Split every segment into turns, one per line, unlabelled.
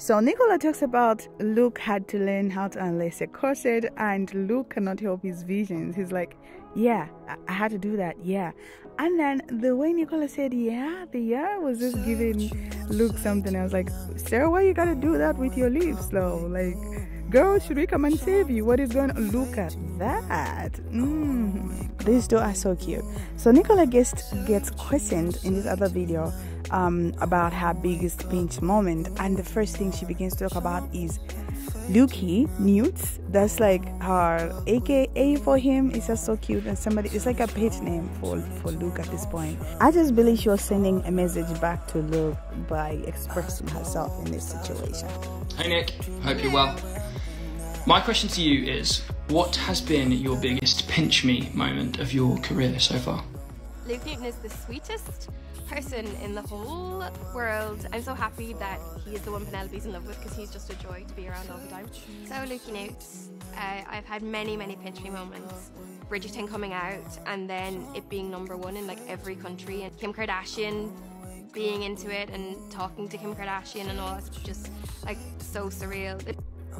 So Nicola talks about Luke had to learn how to unlace a corset and Luke cannot help his visions. He's like, yeah, I had to do that. Yeah. And then the way Nicola said, yeah, the yeah was just giving Luke something. I was like, Sarah, why you gotta do that with your lips though? Like, girl, should we come and save you? What is going on? Look at that. Mm. These two are so cute. So Nicola gets gets questioned in this other video um, about her biggest pinch moment, and the first thing she begins to talk about is Lukey Newts. That's like her AKA for him. It's just so cute, and somebody it's like a pet name for for Luke at this point. I just believe she was sending a message back to Luke by expressing herself in this situation.
Hey Nick, hope you're well. My question to you is, what has been your biggest pinch me moment of your career so far?
Luke Newton is the sweetest person in the whole world. I'm so happy that he is the one Penelope's in love with because he's just a joy to be around all the time. So Lukey Newts, uh, I've had many, many pinch me moments. Bridgerton coming out and then it being number one in like every country and Kim Kardashian being into it and talking to Kim Kardashian and all. It's just like so surreal.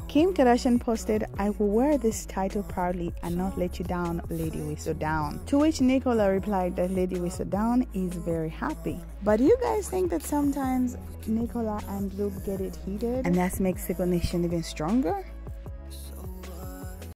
Kim Kardashian posted, I will wear this title proudly and not let you down, Lady Whistledown. To which Nicola replied that Lady Whistledown is very happy. But do you guys think that sometimes Nicola and Luke get it heated and that makes the connection even stronger?